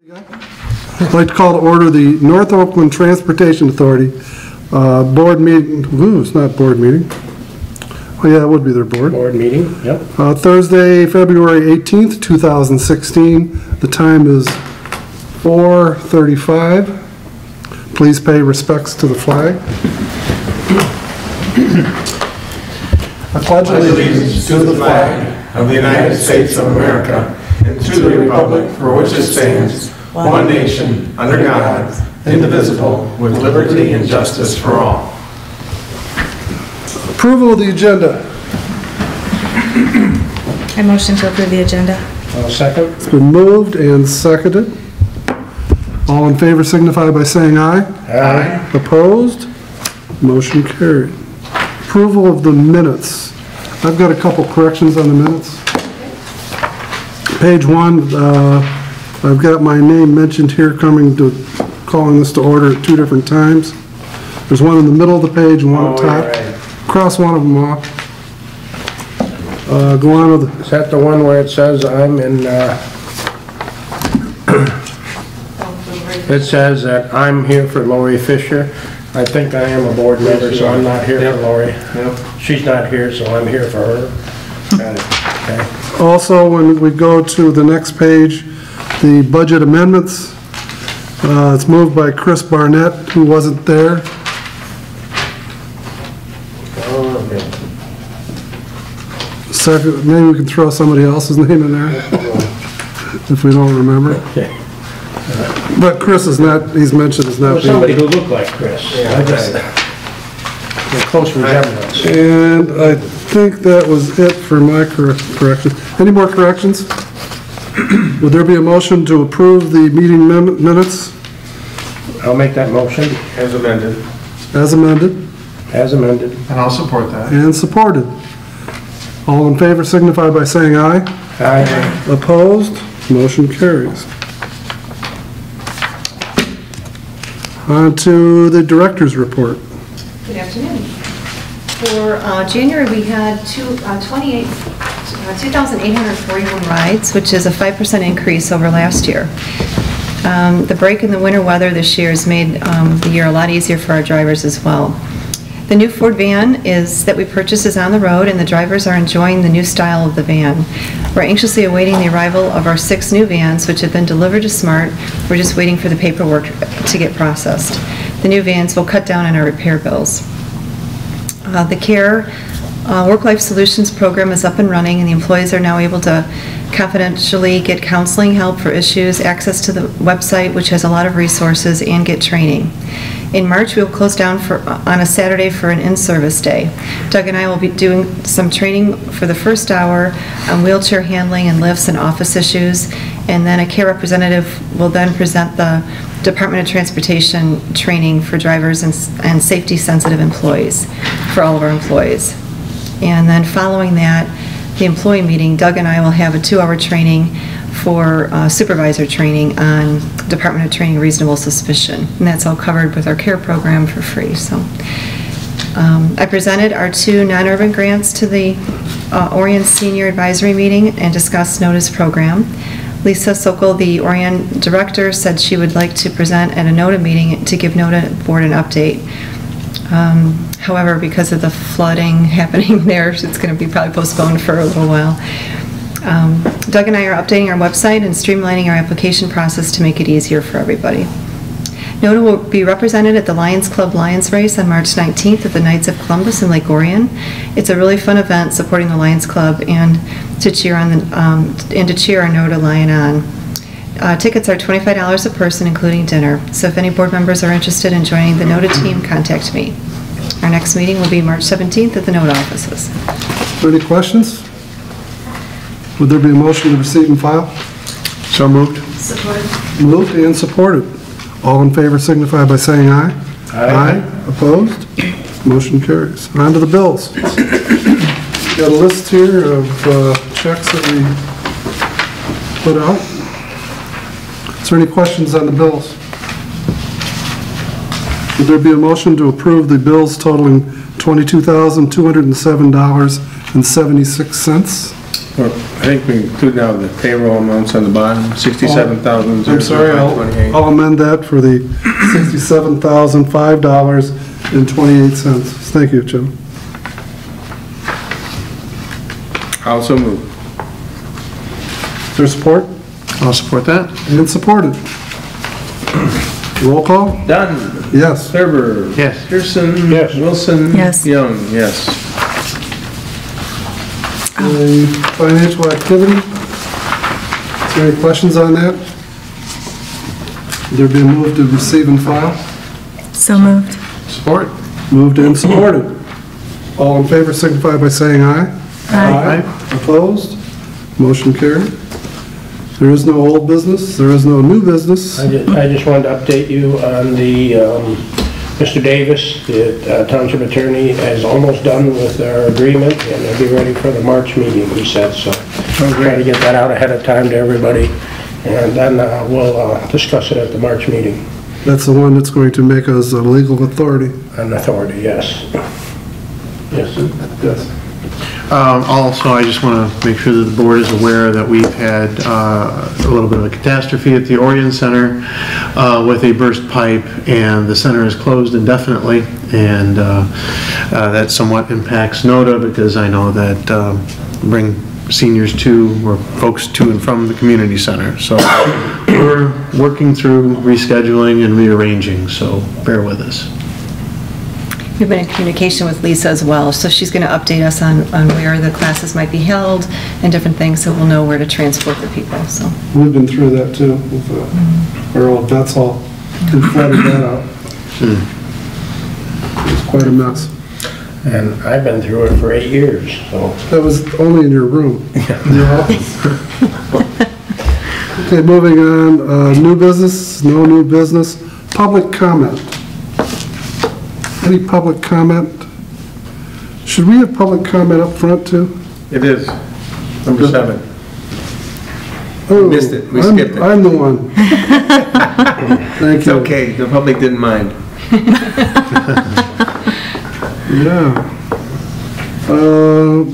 I'd like to call to order the North Oakland Transportation Authority uh, Board meeting, ooh, it's not board meeting. Oh, yeah, it would be their board. Board meeting, yep. Uh, Thursday, February 18th, 2016. The time is 4:35. Please pay respects to the flag. I pledge allegiance to the flag of the United States of America and to the republic for which it stands, one nation, under God, indivisible, with liberty and justice for all. Approval of the agenda. I motion to approve the agenda. Uh, Second? It's been moved and seconded. All in favor signify by saying aye. Aye. Opposed? Motion carried. Approval of the minutes. I've got a couple corrections on the minutes. Page one, uh, I've got my name mentioned here coming to, calling this to order at two different times. There's one in the middle of the page and one Oh, up top. Cross one of them off. Uh, Go on with, the- Is that the one where it says I'm in, uh, it says that I'm here for Lori Fisher. I think I am a board member, so I'm not here for Lori. She's not here, so I'm here for her. Got it, okay. Also, when we go to the next page, the budget amendments, uh, it's moved by Chris Barnett, who wasn't there. Oh, okay. Second, maybe we can throw somebody else's name in there, if we don't remember. Okay. But Chris is not, he's mentioned as Well, not somebody being. who looked like Chris. I just, a close resemblance. And I think that was it for my correc- correction. Any more corrections? Would there be a motion to approve the meeting min- minutes I'll make that motion As amended. as amended as amended. And I'll support that. and supported? All in favor signify by saying aye. Aye. Opposed? Motion carries. On to the director's report. Good afternoon. For uh, January, we had two, uh, 28, uh, 2,841 rides, which is a 5% increase over last year. Um, The break in the winter weather this year has made um, the year a lot easier for our drivers as well. The new Ford van is, that we purchased is on the road, and the drivers are enjoying the new style of the van. We're anxiously awaiting the arrival of our six new vans, which have been delivered to Smart. We're just waiting for the paperwork to get processed. The new vans will cut down on our repair bills. Uh, The CARE uh, Work-Life Solutions Program is up and running, and the employees are now able to confidentially get counseling help for issues, access to the website, which has a lot of resources, and get training. In March, we will close down for, on a Saturday for an in-service day. Doug and I will be doing some training for the first hour on wheelchair handling and lifts and office issues, and then a CARE representative will then present the Department of Transportation training for drivers and and safety-sensitive employees, for all of our employees. And then following that, the employee meeting, Doug and I will have a two-hour training for uh, supervisor training on Department of Training reasonable suspicion. And that's all covered with our CARE program for free, so. Um, I presented our two non-urban grants to the uh, Orion Senior Advisory Meeting and discussed notice program. Lisa Sokol, the Orion Director, said she would like to present at a NOTA meeting to give NOTA Board an update. Um, However, because of the flooding happening there, it's going to be probably postponed for a little while. Um, Doug and I are updating our website and streamlining our application process to make it easier for everybody. NOTA will be represented at the Lions Club Lions Race on March 19th at the Knights of Columbus in Lake Orion. It's a really fun event supporting the Lions Club and to cheer on, the um, and to cheer our NOTA Lion on. Uh, Tickets are $25 a person, including dinner. So if any board members are interested in joining the NOTA team, contact me. Our next meeting will be March 17th at the NOTA offices. Any questions? Would there be a motion to receive and file? So moved. Supported. Moved and supported. All in favor signify by saying aye. Aye. Opposed? Motion carries. On to the bills. Got a list here of uh, checks that we put out. Is there any questions on the bills? Would there be a motion to approve the bills totaling $22,207.76? Well, I think we include now the payroll amounts on the bottom, oh, sixty-seven thousand. I'm sorry, I'll I'll amend that for the $67,005.28. Thank you, Jim. Also move. Is there support? I'll support that. And supported. Roll call? Dunn. Yes. Thurber. Yes. Pearson. Yes. Wilson. Yes. Young, yes. The Financial activity? Is there any questions on that? There be a move to receive and file? So moved. Support. Moved and supported. All in favor signify by saying aye. Aye. Opposed? Motion carried. There is no old business, there is no new business. I ju- I just wanted to update you on the, um, Mr. Davis, the uh, township attorney, is almost done with our agreement, and they'll be ready for the March meeting, he said, so. We'll try to get that out ahead of time to everybody, and then uh, we'll uh, discuss it at the March meeting. That's the one that's going to make us a legal authority. An authority, yes. Yes. Yes. Um, Also, I just want to make sure that the board is aware that we've had uh, a little bit of a catastrophe at the Orion Center uh, with a burst pipe, and the center is closed indefinitely, and uh, that somewhat impacts NOTA, because I know that um, bring seniors to, or folks to and from the community center. So we're working through rescheduling and rearranging, so bear with us. We've been in communication with Lisa as well, so she's going to update us on, on where the classes might be held and different things, so we'll know where to transport the people, so. We've been through that too, with uh, our old vets hall. We flooded that out. It was quite a mess. And I've been through it for eight years, so. That was only in your room, in your office. Okay, moving on, uh, new business, no new business, public comment. Any public comment? Should we have public comment up front too? It is. Number seven. Oh, missed it. We I'm- skipped it. I'm the one. Thank It's you. okay, the public didn't mind. Yeah. Uh,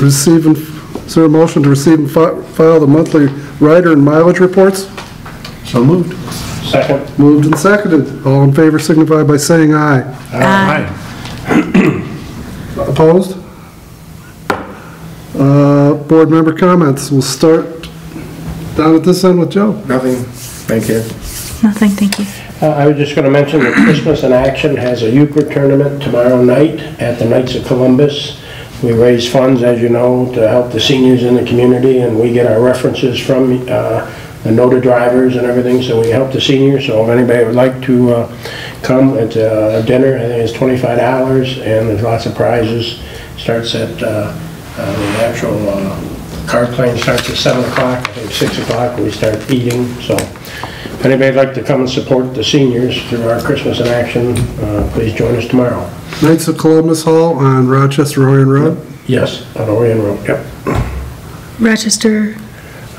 Receive and, is there a motion to receive and fi- file the monthly rider and mileage reports? So moved. Second? Moved and seconded. All in favor signify by saying aye. Aye. Opposed? Uh, Board member comments. We'll start down at this end with Joe. Nothing, thank you. Nothing, thank you. Uh, I was just going to mention that Christmas in Action has a euchre tournament tomorrow night at the Knights of Columbus. We raise funds, as you know, to help the seniors in the community, and we get our references from uh, the drivers and everything, so we help the seniors. So if anybody would like to uh, come, it's a dinner, I think it's $25, and there's lots of prizes. Starts at, uh, uh, the actual uh, card playing starts at 7 o'clock, I think 6 o'clock, we start eating, so if anybody'd like to come and support the seniors through our Christmas in Action, uh, please join us tomorrow. Knights of Columbus Hall on Rochester Orion Road. Yes, on Orion Road, yep. Rochester,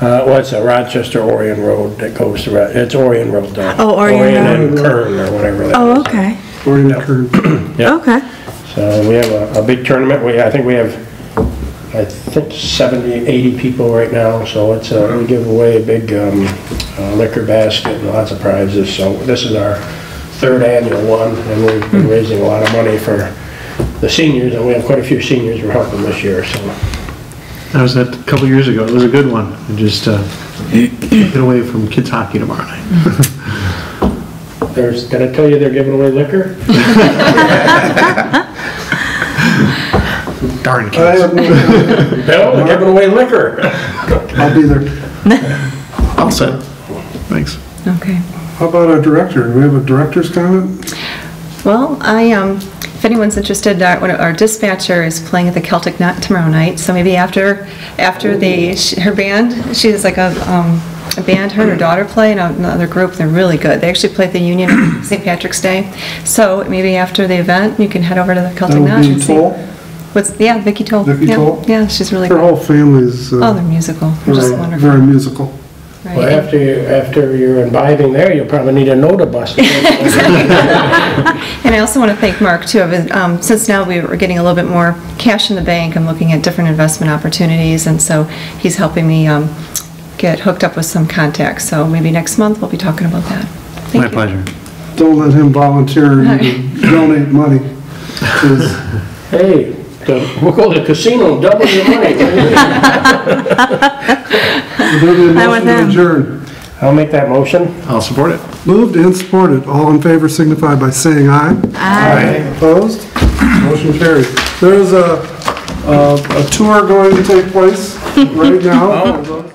Uh, Well, it's a Rochester Orion Road that goes to, Ro- it's Orion Road, though. Oh, Orion and Kern, or whatever that is. oh, okay, Orion and Kern. Yeah. okay. So we have a, a big tournament, we, I think we have, I think 70, 80 people right now, so it's, uh, we give away a big um, uh, liquor basket and lots of prizes, so this is our third annual one, and we've been raising a lot of money for the seniors, and we have quite a few seniors we're helping this year, so. That was that a couple years ago. It was a good one. And Just uh, get away from kids hockey tomorrow night. There's, did I tell you they're giving away liquor? Darn I kids. have no, Bill, they're giving away liquor. I'll be there. All set. Thanks. Okay. How about our director? Do we have a director's comment? Well, I, um, if anyone's interested, our one of our dispatcher is playing at the Celtic Nut tomorrow night, so maybe after, after the, sh- her band, she has like a, um, a band, her and her daughter play in another group, they're really good. They actually play at the Union St. Patrick's Day. So maybe after the event, you can head over to the Celtic That Nut would and be see. Toll? What's, yeah, Vicky Toll. Vicky Yeah, Toll? Yeah, she's really Her good. whole family's uh, Oh, they're musical, they're just very wonderful. very musical. Right. Well, after, you- after you're imbibing there, you'll probably need a nota bus. And I also want to thank Mark, too, of his- um, since now we're getting a little bit more cash in the bank, I'm looking at different investment opportunities, and so he's helping me um, get hooked up with some contacts, so maybe next month we'll be talking about that. Thank My you. pleasure. Don't let him volunteer you to donate money. Hey, we'll go to the casino and double your money. There'll be a I'm with motion to adjourn. I'll make that motion. I'll support it. Moved and supported. All in favor signify by saying aye. Aye. Opposed? Motion carried. There is a, a a tour going to take place right now. Oh.